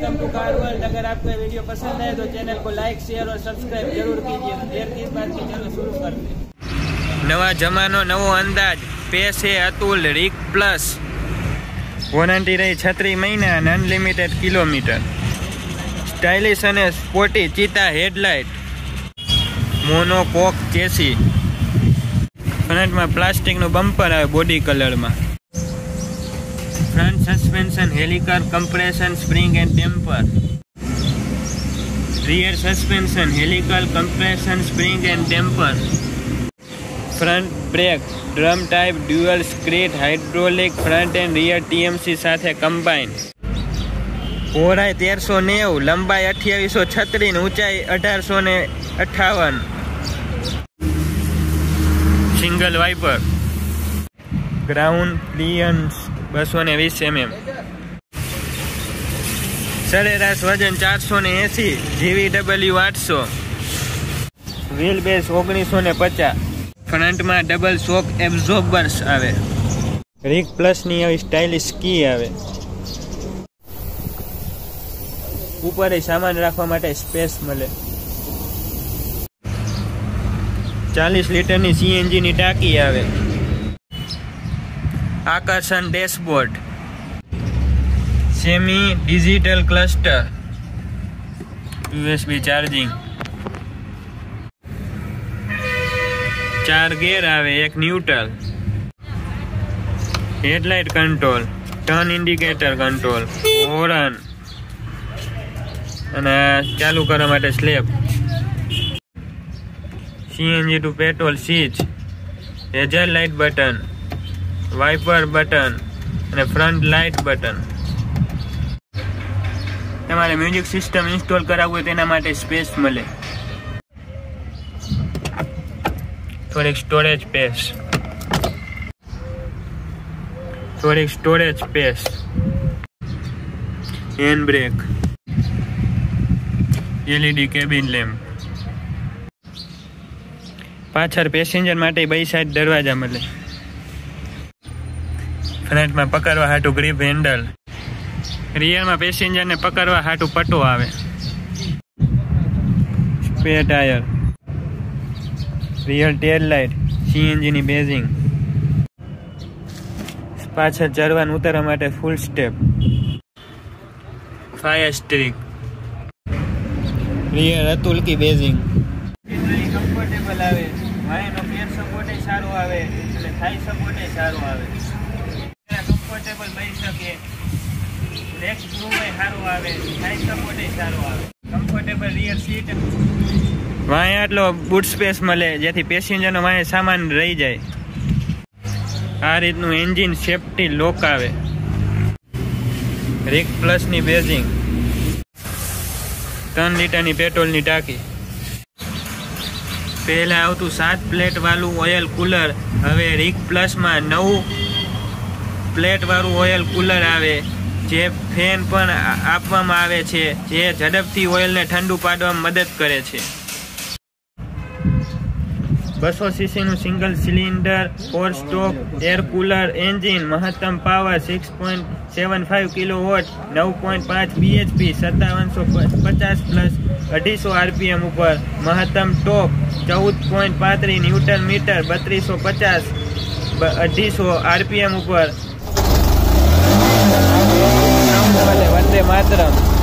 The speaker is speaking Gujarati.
वेलकम टू कार वर्ल्ड अगर आपको ये वीडियो पसंद आए तो चैनल को लाइक शेयर और सब्सक्राइब जरूर कीजिए देर किस बात की चलो शुरू करते हैं નવા જમાનો નવો અંદાજ પેસ એ અતુલ રીક પ્લસ વોરંટી રહી છત્રીસ મહિના અને અનલિમિટેડ કિલોમીટર સ્ટાઇલિશ અને sporty cheetah headlight monocoque chassis ફ્રન્ટમાં પ્લાસ્ટિકનું બમ્પર આવે બોડી કલરમાં Front suspension helical compression spring and damper rear suspension helical compression spring and damper front brake drum type dual સ્ક્રીટ hydraulic front and rear TMC સાથે કમ્બાઈન પહોળાઈ તેરસો નેવું, લંબાઈ અઠ્યાવીસો છત્રીસ ઊંચાઈ અઢારસો ને અઠાવન. સિંગલ વાઇપર ગ્રાઉન્ડ ક્લિયન્સ બસો ને વીસ એમએમ સરેરાશ વજન ચારસો ને એસી જીવી ડબલ્યુ આઠસો. વ્હીલ બેઝ ઓગણીસો ને પચાસ. ફ્રન્ટમાં ડબલ શોક એબ્ઝોર્બર્સ આવે. રીક પ્લસની આવી સ્ટાઇલિશ કી આવે. ઉપર સામાન રાખવા માટે સ્પેસ મળે. ચાલીસ લીટરની સીએનજીની ટાંકી આવે. આકર્ષણ dashboard. Semi digital cluster. USB charging. ચાર ગેર આવે, એક neutral. Headlight control, turn indicator control, horn. અને ચાલુ કરવા માટે slab. CNG two petrol switch હેઝર light button. Wiper button અને ફ્રન્ટ લાઇટ બટન તમારે મ્યુઝિક સિસ્ટમ ઇન્સ્ટોલ કરાવવું હોય તેના માટે સ્પેસ મળે. થોડીક સ્ટોરેજ સ્પેસ થોડીક storage space hand break LED cabin lamp પાછળ પેસેન્જર માટે બે સાઈડ દરવાજા મળે. ફ્રન્ટમાં પકડવા હાટું ગ્રીપ હેન્ડલ રિયરમાં પેસેન્જરને પકડવા હાટું પટ્ટો આવે. Spare tyre rear tail light સીએનજીની બેઝિંગ પાછળ ચડવાનું ઉતારવા માટે ફૂલ સ્ટેપ ફાયર સ્ટ્રીક રિયર અતુલકી બેઝિંગ કમ્ફર્ટેબલ આવે. સપોર્ટ સારો આવે. એટલે થાઈ સપોર્ટે સારો આવે. કમ્ફર્ટેબલ બની શકે. લેગ રૂમ સારું આવે. થાઈ સપોર્ટ સારું આવે. કમ્ફર્ટેબલ રિયર સીટ વાંહે આટલો બૂટ સ્પેસ મળે, જેથી પેસેન્જરનો વાંહે સામાન રહી જાય. આ રીતનું એન્જિન સેફટી લોક આવે. રીક પ્લસની બેઝિંગ ત્રણ લીટરની પેટ્રોલની ટાંકી. પહેલા આવતું સાત પ્લેટ વાળું ઓઇલ કુલર હવે રીક પ્લસમાં નવું પ્લેટ વાળું ઓઇલ કુલર આવે, જે ફેન પણ આપવામાં આવે છે, જે ઝડપથી ઓઇલને ઠંડુ પાડવામાં મદદ કરે છે. બસો સીસીનું single cylinder four stroke air cooler engine મહત્તમ power six point seven five kilowatt નવ પોઈન્ટ પાંચ બીએચપી સત્તાવનસો પચાસ પ્લસ અઢીસો આરપીએમ ઉપર, મહત્તમ ટોપ, ચૌદ પોઈન્ટ પાંત્રીસ ન્યૂટન મીટર, બત્રીસો પચાસ અઢીસો આરપીએમ ઉપર વંદે માતરમ.